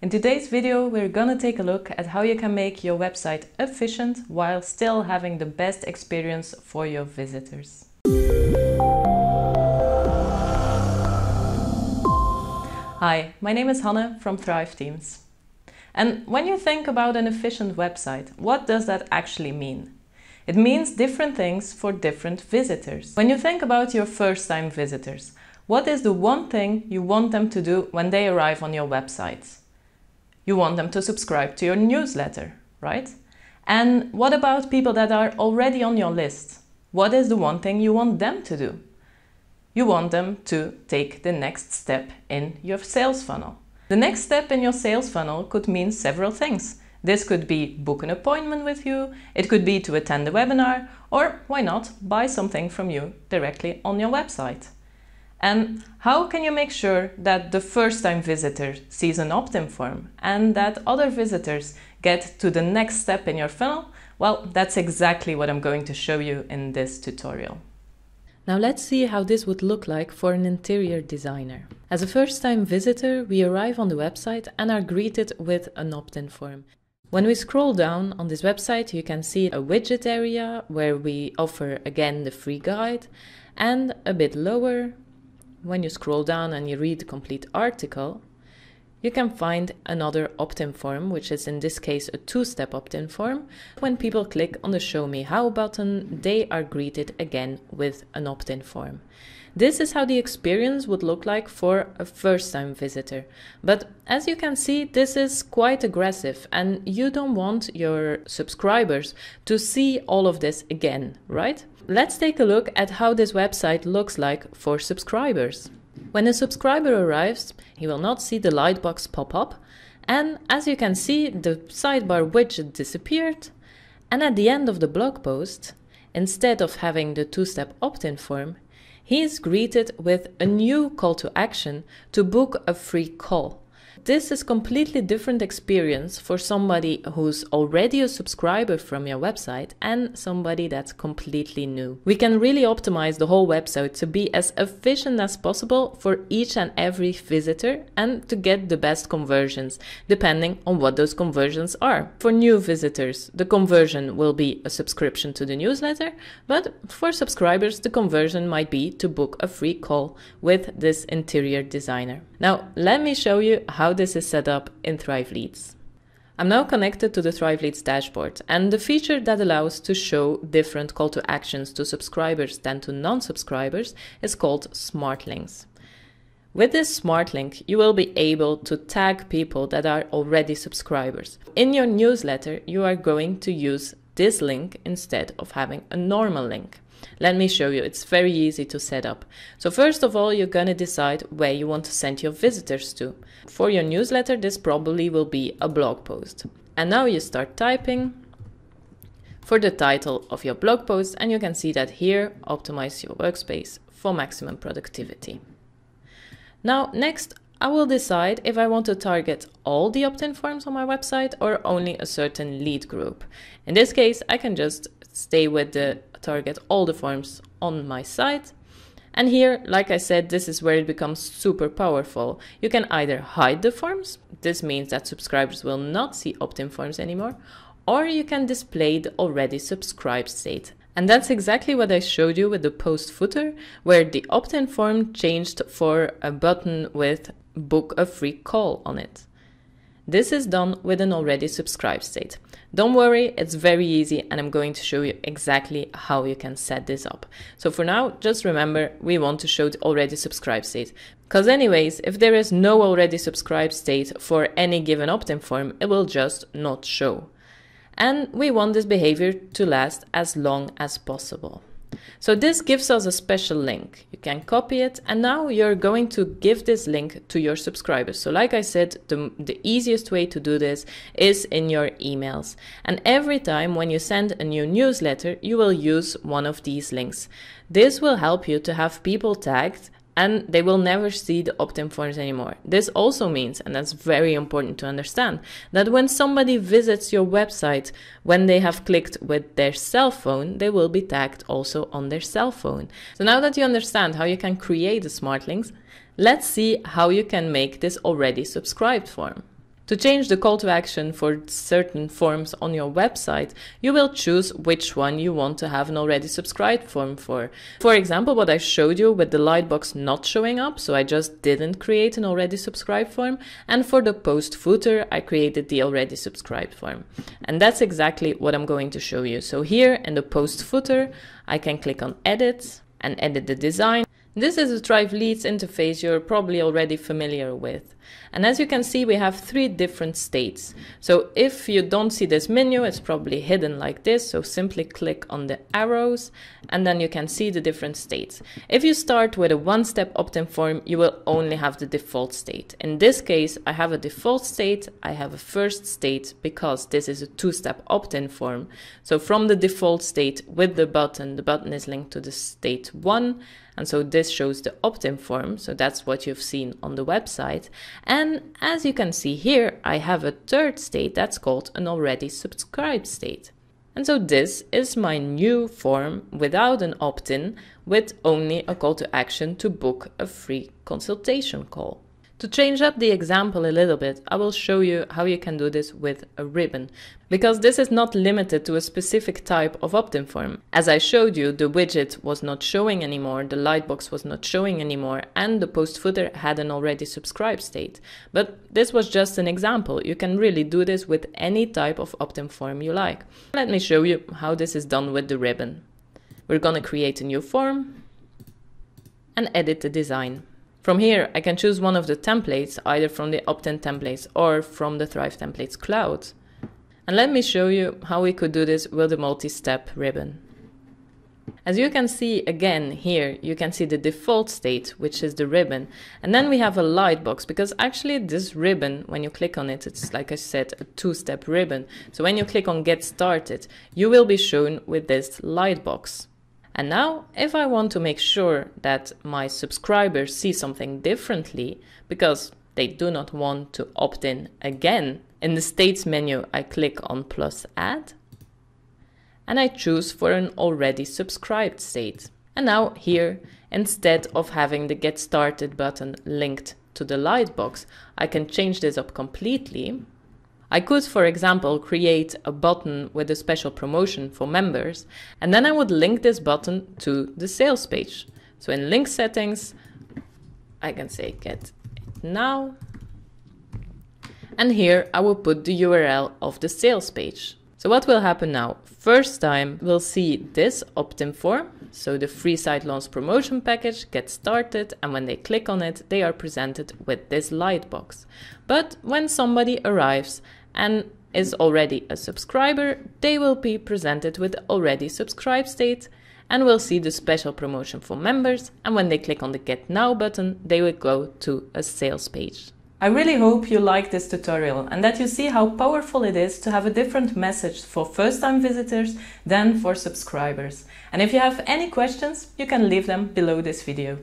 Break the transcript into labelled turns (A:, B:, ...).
A: In today's video, we're gonna take a look at how you can make your website efficient while still having the best experience for your visitors. Hi, my name is Hanne from Thrive Themes. And when you think about an efficient website, what does that actually mean? It means different things for different visitors. When you think about your first time visitors, what is the one thing you want them to do when they arrive on your website? You want them to subscribe to your newsletter, right? And what about people that are already on your list? What is the one thing you want them to do? You want them to take the next step in your sales funnel. The next step in your sales funnel could mean several things. This could be book an appointment with you, it could be to attend a webinar, or why not buy something from you directly on your website. And how can you make sure that the first time visitor sees an opt-in form and that other visitors get to the next step in your funnel? Well, that's exactly what I'm going to show you in this tutorial. Now let's see how this would look like for an interior designer. As a first-time visitor, we arrive on the website and are greeted with an opt-in form. When we scroll down on this website, you can see a widget area where we offer again the free guide and a bit lower when you scroll down and you read the complete article, you can find another opt-in form, which is in this case a two-step opt-in form. When people click on the Show Me How button, they are greeted again with an opt-in form. This is how the experience would look like for a first-time visitor. But as you can see, this is quite aggressive and you don't want your subscribers to see all of this again, right? Let's take a look at how this website looks like for subscribers. When a subscriber arrives, he will not see the lightbox pop up, and as you can see, the sidebar widget disappeared, and at the end of the blog post, instead of having the two-step opt-in form, he is greeted with a new call to action to book a free call. This is completely different experience for somebody who's already a subscriber from your website and somebody that's completely new. We can really optimize the whole website to be as efficient as possible for each and every visitor and to get the best conversions depending on what those conversions are. For new visitors, the conversion will be a subscription to the newsletter, but for subscribers, the conversion might be to book a free call with this interior designer. Now, let me show you how this is set up in Thrive Leads. I'm now connected to the Thrive Leads dashboard, and the feature that allows to show different call to actions to subscribers than to non-subscribers is called Smart Links. With this smart link, you will be able to tag people that are already subscribers. In your newsletter, you are going to use this link instead of having a normal link. Let me show you, it's very easy to set up. So first of all, you're gonna decide where you want to send your visitors to. For your newsletter, this probably will be a blog post. And now you start typing for the title of your blog post and you can see that here, optimize your workspace for maximum productivity. Now, next, I will decide if I want to target all the opt-in forms on my website or only a certain lead group. In this case, I can just stay with the target all the forms on my site. And here, like I said, this is where it becomes super powerful. You can either hide the forms, this means that subscribers will not see opt-in forms anymore, or you can display the already subscribed state. And that's exactly what I showed you with the post footer, where the opt-in form changed for a button with book a free call on it. This is done with an already subscribed state. Don't worry, it's very easy and I'm going to show you exactly how you can set this up. So for now, just remember, we want to show the already subscribed state. Because anyways, if there is no already subscribed state for any given opt-in form, it will just not show. And we want this behavior to last as long as possible. So this gives us a special link. You can copy it and now you're going to give this link to your subscribers. So like I said, the, the easiest way to do this is in your emails. And every time when you send a new newsletter, you will use one of these links. This will help you to have people tagged and they will never see the opt-in forms anymore. This also means, and that's very important to understand, that when somebody visits your website, when they have clicked with their cell phone, they will be tagged also on their cell phone. So now that you understand how you can create the smart links, let's see how you can make this already subscribed form. To change the call to action for certain forms on your website, you will choose which one you want to have an already subscribed form for. For example, what I showed you with the lightbox not showing up, so I just didn't create an already subscribed form. And for the post footer, I created the already subscribed form. And that's exactly what I'm going to show you. So here in the post footer, I can click on edit and edit the design. This is the Thrive Leads interface you're probably already familiar with. And as you can see, we have three different states. So if you don't see this menu, it's probably hidden like this. So simply click on the arrows and then you can see the different states. If you start with a one-step opt-in form, you will only have the default state. In this case, I have a default state, I have a first state because this is a two-step opt-in form. So from the default state with the button, the button is linked to the state one and so this shows the opt-in form. So that's what you've seen on the website. And as you can see here, I have a third state that's called an already subscribed state. And so this is my new form without an opt-in with only a call to action to book a free consultation call. To change up the example a little bit, I will show you how you can do this with a ribbon, because this is not limited to a specific type of opt-in form. As I showed you, the widget was not showing anymore, the lightbox was not showing anymore, and the post footer had an already subscribed state. But this was just an example. You can really do this with any type of opt-in form you like. Let me show you how this is done with the ribbon. We're gonna create a new form and edit the design. From here, I can choose one of the templates, either from the opt-in templates or from the Thrive Templates cloud. And let me show you how we could do this with the multi-step ribbon. As you can see again here, you can see the default state, which is the ribbon. And then we have a light box because actually this ribbon, when you click on it, it's like I said, a two-step ribbon. So when you click on get started, you will be shown with this light box. And now, if I want to make sure that my subscribers see something differently, because they do not want to opt in again, in the states menu, I click on plus add, and I choose for an already subscribed state. And now here, instead of having the get started button linked to the lightbox, I can change this up completely I could, for example, create a button with a special promotion for members, and then I would link this button to the sales page. So in link settings, I can say get it now. And here I will put the URL of the sales page. So what will happen now? First time we'll see this opt-in form. So the free site launch promotion package gets started and when they click on it, they are presented with this light box. But when somebody arrives and is already a subscriber, they will be presented with already subscribed state and will see the special promotion for members. And when they click on the Get Now button, they will go to a sales page. I really hope you like this tutorial and that you see how powerful it is to have a different message for first-time visitors than for subscribers. And if you have any questions, you can leave them below this video.